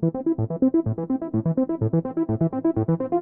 Thank you.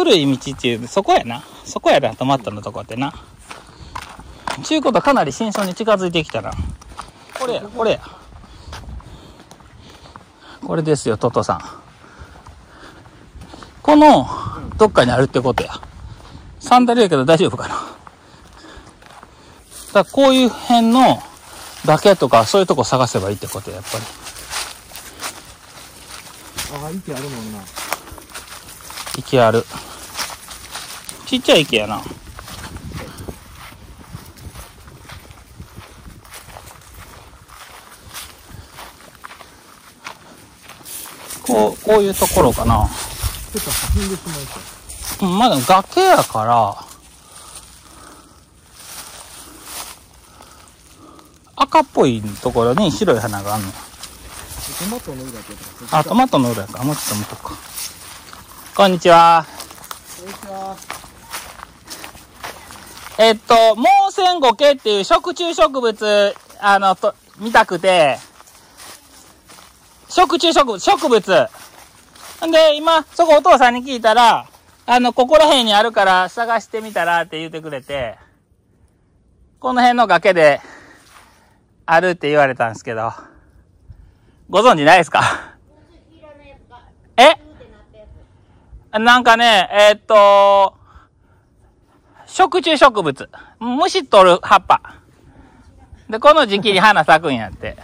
古い道っていう、そこやな。そこやな、トマトのとこってな。ちゅうことかなり新村に近づいてきたな。これや、これや。これですよ、トトさん。この、どっかにあるってことや。サンダルやけど大丈夫かな。だこういう辺の崖とかそういうとこ探せばいいってことや、やっぱり。ああ、息あるもんな。池ある。ちっちゃい池やな。こう、こういうところかな。ちょっと進んでしまいそう。うん、まだ崖やから、赤っぽいところに白い花があるの。トマトの裏あ、トマトの裏やから、もうちょっと見とくか。こんにちは。こんにちは。えっと、モウセンゴケっていう食虫植物、あの、と、見たくて、食虫植物、植物。んで、今、そこお父さんに聞いたら、あの、ここら辺にあるから探してみたらって言ってくれて、この辺の崖で、あるって言われたんですけど、ご存知ないですか？え？なんかね、えーっと、食虫植物。虫取る葉っぱ。で、この時期に花咲くんやって。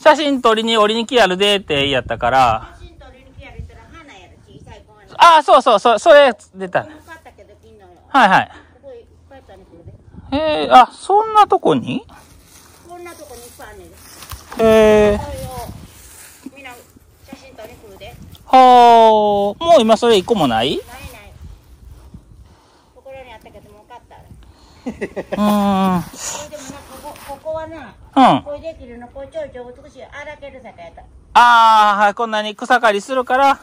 写真撮りに折りに来やるでって言いやったから、写真撮りに来やる人ら花やる小さい子ああ、そうそう、そそれ出たはいはい。ここいっぱいあったねこれでえー、あ、そんなとこに？こんなとこにいっぱいあんねんで。えー、みんな写真撮りに来るで。はー、もう今それ一個もないないここらにあったけどもうかったらうーん。これでもなここここはなうん。これできるのこうちょいちょい美しい荒けるさかやったあー、はい、こんなに草刈りするから。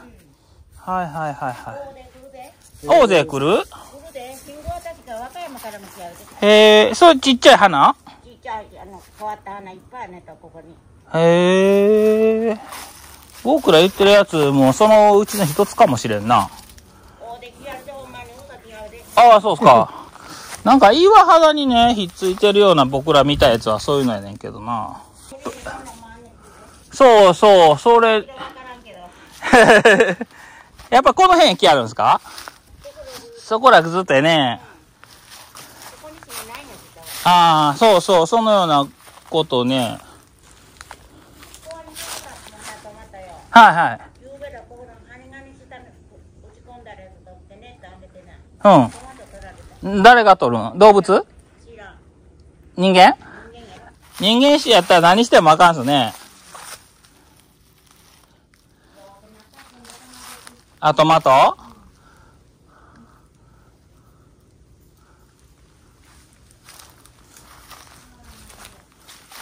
はいはいはいは大勢来るでい。大勢来るへー、それちっちゃい花？ちっちゃいあの変わった花いっぱいねとここにへー。僕ら言ってるやつもそのうちの一つかもしれんな。ああ、そうっすか。なんか岩肌にね、ひっついてるような僕ら見たやつはそういうのやねんけどな。そうそう、それ、やっぱこの辺木あるんですか？そこらずっとやね。ああ、そうそう、そのようなことね。はいはい。ゆうん誰が取るん動物？人間？人間やろ人間種やったら何してもあかんっすね。あ、トマト？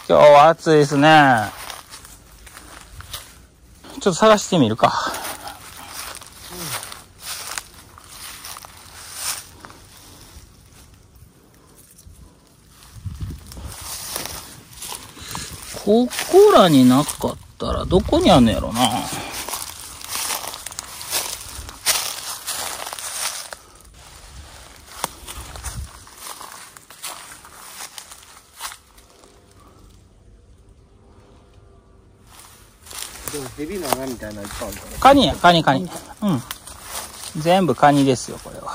今日は暑いですね。ちょっと探してみるか。ここらになかったらどこにあんのやろな。でもヘビの穴みたいなのいっぱいあるから。カニや、カニカニ。うん。全部カニですよ、これは。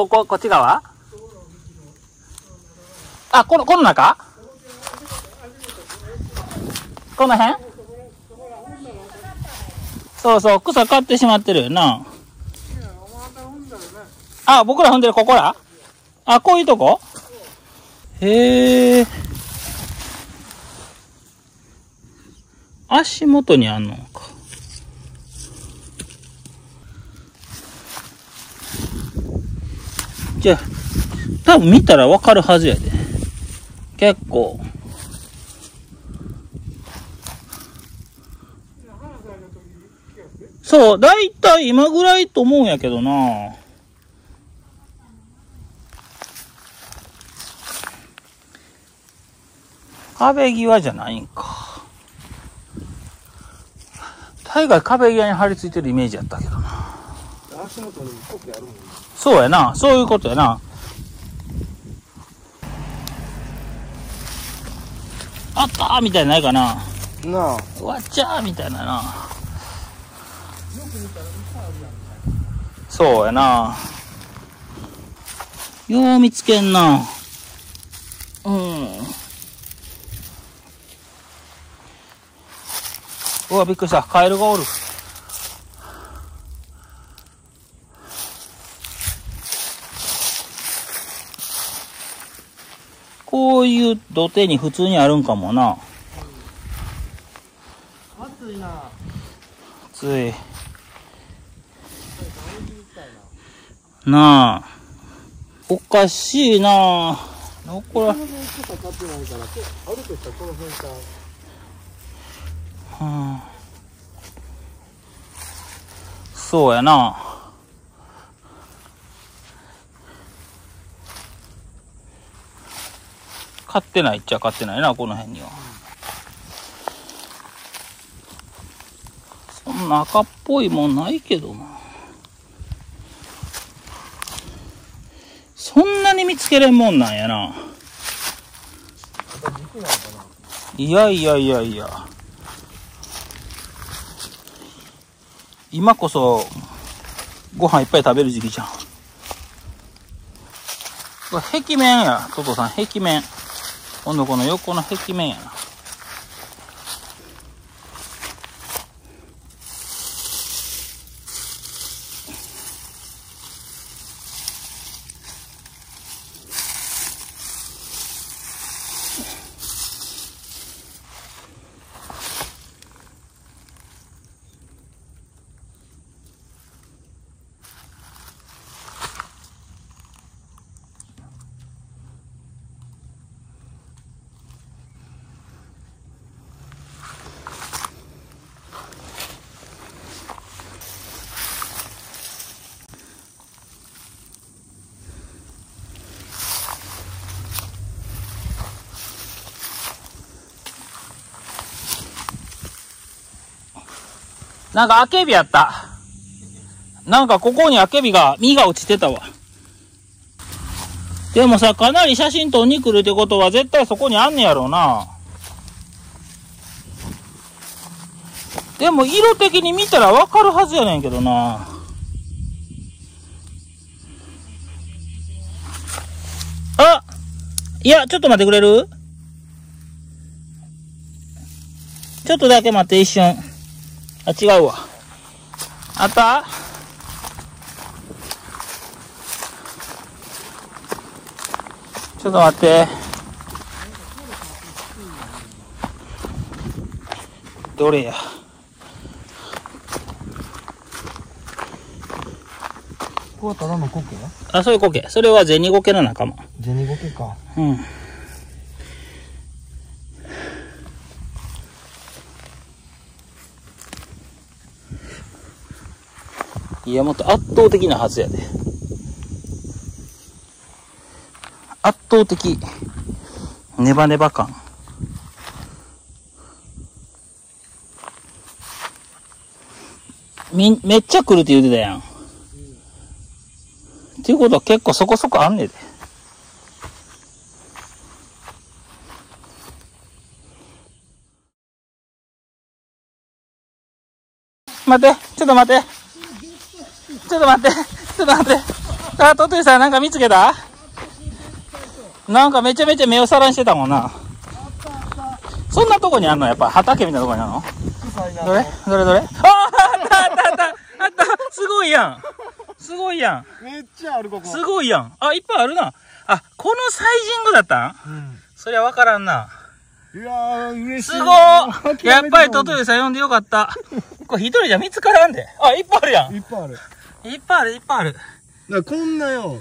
ここ、こっち側？あ、この、この中？この辺？そうそう、草刈ってしまってるな。あ、僕ら踏んでるここら？あ、こういうとこ？へえ。足元にあんのか。じゃあ、多分見たらわかるはずやで。結構。そう、だいたい今ぐらいと思うんやけどな。壁際じゃないんか。大概壁際に張り付いてるイメージやったけどな。足元にコケあるもん。そうやな。そういうことやな。あったーみたいなないかな。なあ。うわっちゃーみたいなな。そうやな。よう見つけんな。うん。うわ、びっくりした。カエルがおる。こういう土手に普通にあるんかもな。暑いな。つい。なあ。おかしいなあ。これ、この辺しか買ってないから、こあ。そうやな。買ってないっちゃ買ってないな、この辺には。そんな赤っぽいもんないけどな。そんなに見つけれんもんなんやな。いやいやいやいや。今こそ、ご飯いっぱい食べる時期じゃん。これ壁面や、トトさん、壁面。今度この横の壁面やな。なんか、あけびやった。なんか、ここにあけびが、実が落ちてたわ。でもさ、かなり写真撮りに来るってことは、絶対そこにあんねやろうな。でも、色的に見たらわかるはずやねんけどな。あいや、ちょっと待ってくれる？ちょっとだけ待って、一瞬。あ、違うわ。あった？ちょっと待って。どれや？ここはただのコケ？あ、そういう苔。それはゼニゴケの仲間。ゼニゴケか。うん。いや、もっと圧倒的なはずやで。圧倒的、ネバネバ感。み、めっちゃ来るって言うてたやん。っていうことは結構そこそこあんねんで。待って、ちょっと待って。ちょっと待って、ちょっと待って。あ、トトイさんなんか見つけた？なんかめちゃめちゃ目をさらんしてたもんな。そんなとこにあんの？やっぱ畑みたいなとこにあんの？どれ？どれどれ？あああったあったあったあったすごいやんすごいやんめっちゃあるここ。すごいやんあ、いっぱいあるな。あ、このサイジングだった？んうん。そりゃわからんな。いやー、嬉しい。すごーやっぱりトトヨさん呼んでよかった。これ一人じゃ見つからんで。あ、いっぱいあるやん。いっぱいある。いっぱいある、いっぱいある。だからこんなよ、うん。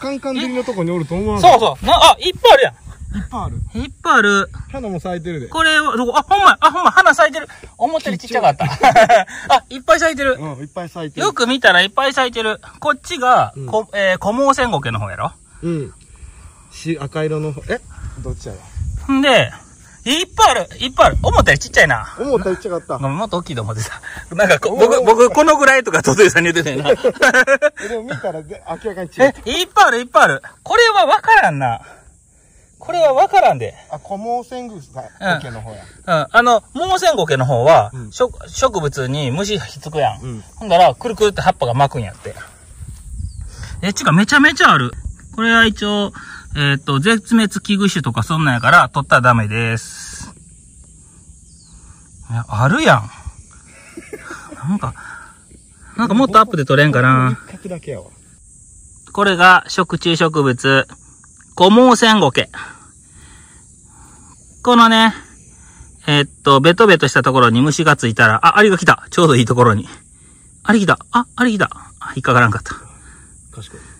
カンカン照りのとこにおると思わんそうそう。な、あ、いっぱいあるやん。いっぱいある。いっぱいある。花も咲いてるで。これは、どこ？あ、ほんま、あ、ほんま、花咲いてる。思ったよりちっちゃかった。あ、いっぱい咲いてる。うん、いっぱい咲いてる。よく見たらいっぱい咲いてる。こっちが、うんこ、えー、コモウセンゴケの方やろうん。し、赤色の、え？どっちやろ？んで、いっぱいある。いっぱいある。思ったよりちっちゃいな。思ったらちっちゃかったもっと大きいと思ってさ。なんかこ、僕、僕、このぐらいとか、トトイさんに言ってたよな。えでも見たらで明らかに違う え。、いっぱいある、いっぱいある。これはわからんな。これはわからんで。あ、コモウセングスが、うん苔の方や。うん。あの、モウセンゴケの方は、うん植植物に虫ひっつくやん。うん。ほんだら、くるくるって葉っぱが巻くんやって。え、ちか、めちゃめちゃある。これは一応、えーっと、絶滅危惧種とかそんなんやから、取ったらダメです。いや、あるやん。なんか、なんかもっとアップで取れんかな。これが食虫植物、コモウセンゴケ。このね、えーっと、ベトベトしたところに虫がついたら、あ、アリが来た。ちょうどいいところに。アリ来た。あ、アリ来た。あ引っかからんかった。確かに。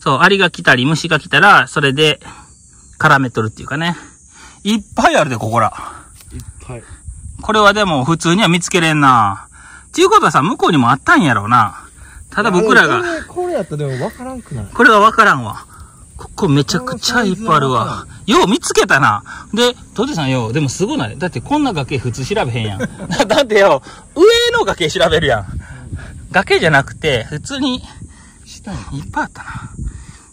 そう、アリが来たり、虫が来たら、それで、絡めとるっていうかね。いっぱいあるで、ここら。いっぱい。これはでも、普通には見つけれんな。っていうことはさ、向こうにもあったんやろうな。ただ僕らが。これ、これやったらでも分からんくないこれはわからんわ。ここめちゃくちゃいっぱいあるわ。よう見つけたな。で、トデさんよ、でもすごない。だってこんな崖普通調べへんやん。だ だってよ、上の崖調べるやん。崖じゃなくて、普通に、したんや。いっぱいあったな。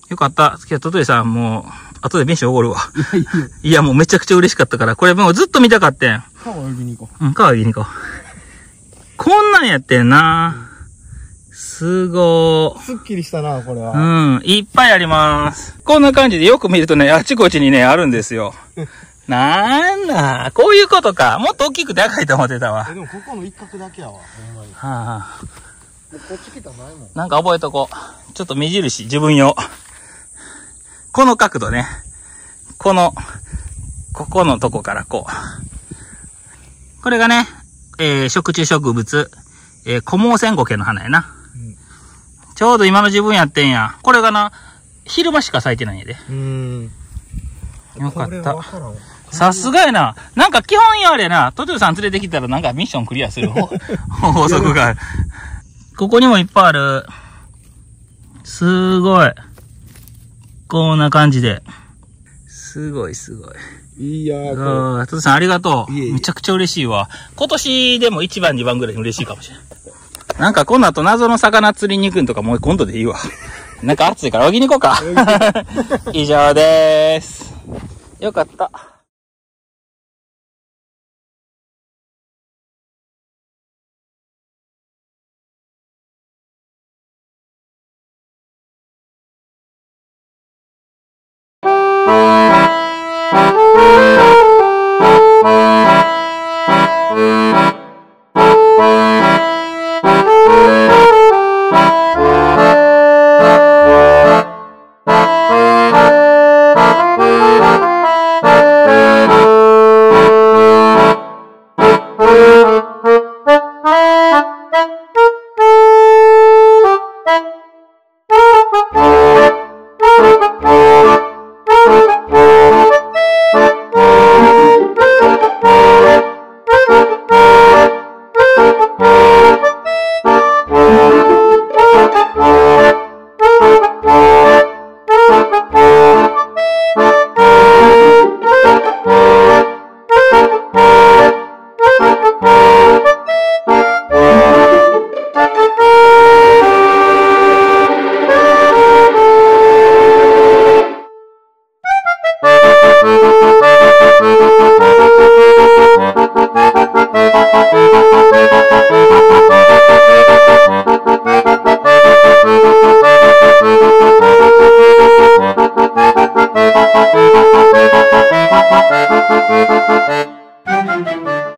よかった。今日トトさんもう、後で弁償おごるわ。いやいや。いや、もうめちゃくちゃ嬉しかったから、これもうずっと見たかってん。川泳ぎに行こうん、川泳ぎに行こう。こんなんやってんな。すごーう。。すっきりしたな、これは。うん、いっぱいあります。こんな感じでよく見るとね、あちこちにね、あるんですよ。なんだ、こういうことか。もっと大きくて赤いと思ってたわ。え、でもここの一角だけやわ、ほんまに。もはあ、うこっち来たらないもん。なんか覚えとこう。ちょっと目印、自分用。この角度ね。この、ここのとこからこう。これがね、えー、食虫植物、えー、コモウセンゴケの花やな。うんちょうど今の自分やってんや。これがな、昼間しか咲いてないんやで。うーん。よかった。さすがやな。なんか基本やあれな、トトゥさん連れてきたらなんかミッションクリアする法 法則がある。ここにもいっぱいある。すごい。こんな感じで。すごいすごい。いやー、こあートトゥさんありがとう。いえいえめちゃくちゃ嬉しいわ。今年でも1番2番ぐらい嬉しいかもしれない。なんかこの後謎の魚釣りに行くんとかもう今度でいいわ。なんか暑いから泳ぎに行こうか。以上でーす。よかった。「Thank you.